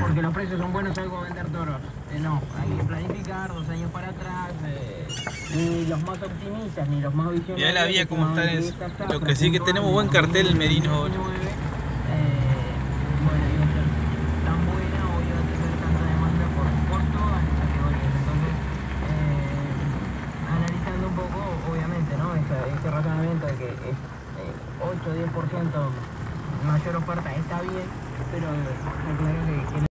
porque los precios son buenos, algo vender toros. Eh, no, hay que planificar dos años para atrás. Eh, ni los más optimistas, ni los más visionarios. Mirá la vía cómo está en esta lo que sí que tenemos buen cartel en Merino eh, bueno, iba a ser tan buena o iba a tener tanta demanda por, por todas las categorías. Entonces, analizando un poco, obviamente, ¿no? Este, razonamiento de que 8-10% mayor oferta está bien, pero está claro que